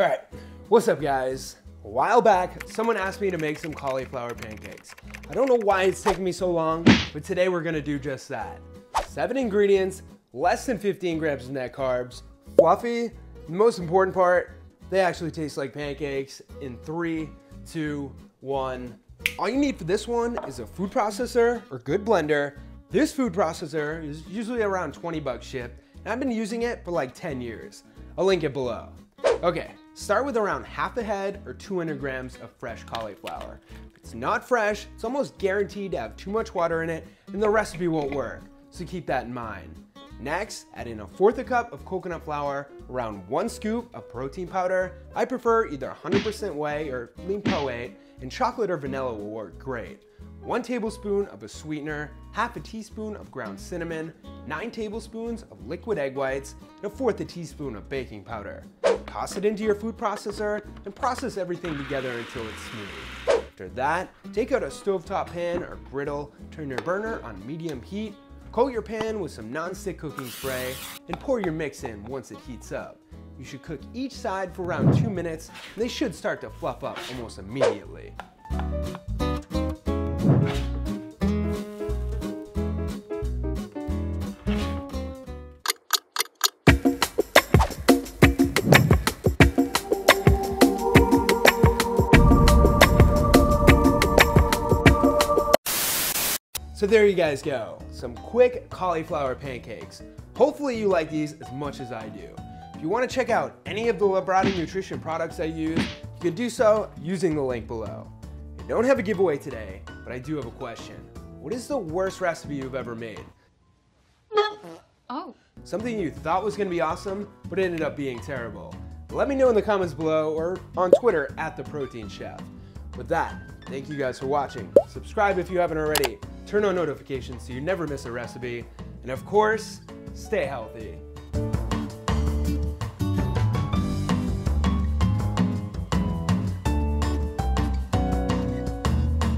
All right, what's up guys? A while back, someone asked me to make some cauliflower pancakes. I don't know why it's taking me so long, but today we're gonna do just that. Seven ingredients, less than 15 grams of net carbs, fluffy, the most important part, they actually taste like pancakes in three, two, one. All you need for this one is a food processor or good blender. This food processor is usually around 20 bucks shipped, and I've been using it for like 10 years. I'll link it below. Okay, start with around half a head or 200 grams of fresh cauliflower. If it's not fresh, it's almost guaranteed to have too much water in it and the recipe won't work, so keep that in mind. Next, add in a fourth a cup of coconut flour, around one scoop of protein powder. I prefer either 100% whey or lean pro-8, and chocolate or vanilla will work great. One tablespoon of a sweetener, half a teaspoon of ground cinnamon, nine tablespoons of liquid egg whites, and a fourth a teaspoon of baking powder. Toss it into your food processor and process everything together until it's smooth. After that, take out a stovetop pan or griddle, turn your burner on medium heat, Coat your pan with some non-stick cooking spray and pour your mix in once it heats up. You should cook each side for around two minutes and they should start to fluff up almost immediately. So there you guys go, some quick cauliflower pancakes. Hopefully you like these as much as I do. If you want to check out any of the Labrada Nutrition products I use, you can do so using the link below. I don't have a giveaway today, but I do have a question. What is the worst recipe you've ever made? Oh. Something you thought was gonna be awesome, but it ended up being terrible. Let me know in the comments below or on Twitter at The Protein Chef. With that, thank you guys for watching. Subscribe if you haven't already turn on notifications so you never miss a recipe, and of course, stay healthy.